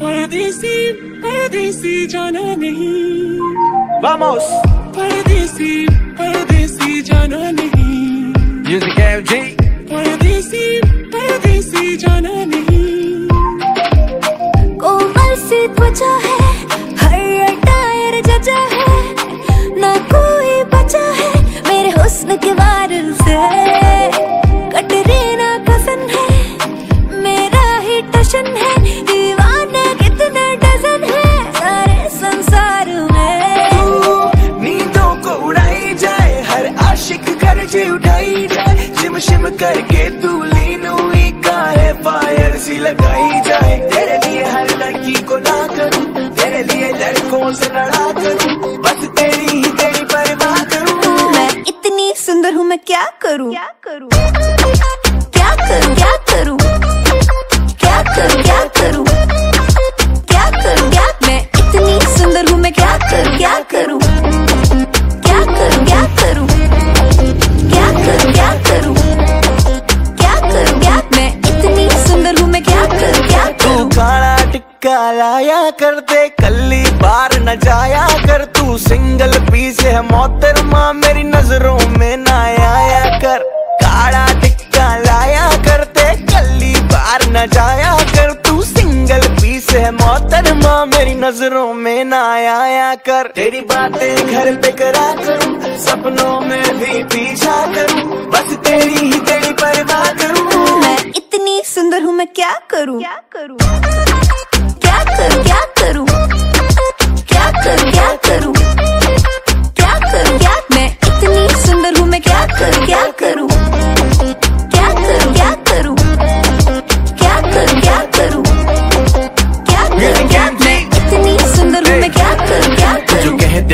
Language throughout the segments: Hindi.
परदेसी परदेसी जाना नहीं Vamos! परदेसी परदेसी जाना नहीं Music MG! कर्जे उठाई जाए शिम शिम करके तू लीन हुई का है? फायर सी लगाई जाए। तेरे लिए हर लड़की को ना करूँ। तेरे लिए लड़कों से लड़ा करूँ। बस तेरी ही तेरी परवाह करूँ। मैं इतनी सुंदर हूँ मैं क्या करूँ? क्या करूँ? क्या करूँ? क्या करूँ? क्या करूँ? क्या करूँ? क्या करूँ? क्या मैं इतनी सुंदर हूँ मैं क्या करूँ? क्या करूँ? लाया कर दे कल्ली बार न जाया कर। तू सिंगल पीस है मोहतरमा मेरी नज़रों में ना आया कर। काला टिक्का लाया करते कल्ली बार न जाया कर। तू सिंगल पीस है मोहतरमा मेरी नज़रों में ना आया कर। तेरी बातें घर पे करा करूँ सपनों में भी पीछा करूँ बस तेरी ही तेरी परवाह करूँ। मैं इतनी सुंदर हूँ मैं क्या करूँ क्या करूँ? क्या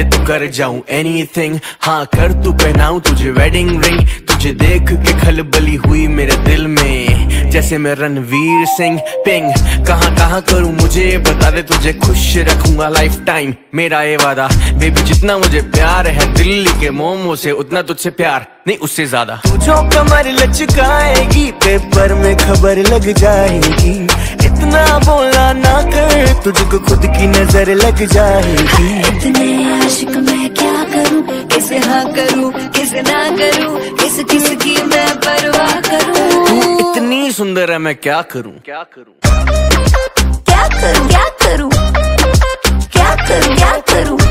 दे तो कर जाऊँ एनीथिंग हाँ कर तू पहनाऊं तुझे वेडिंग रिंग तुझे देख के खलबली हुई मेरे दिल में. जैसे मैं रणवीर सिंह. पिंग कहाँ कहाँ करूँ मुझे बता दे तुझे खुश रखूँगा लाइफ टाइम मेरा ये वादा बेबी जितना मुझे प्यार है दिल्ली के मोमो से उतना तुझसे प्यार नहीं उससे ज़्यादा. तू जो कमर लचकाएगी पेपर में खबर लग जाएगी. इतना बोला ना कर तुझको खुद की नज़र लग जाएगी. इतने आशिक मैं क्या करूँ? किसे हाँ करूँ? किसे ना करूँ? किस किस की मैं परवाह करूँ? इतनी सुंदर है मैं क्या करूँ? क्या करूँ? क्या करूँ? क्या करूँ? क्या करूँ? क्या करूँ?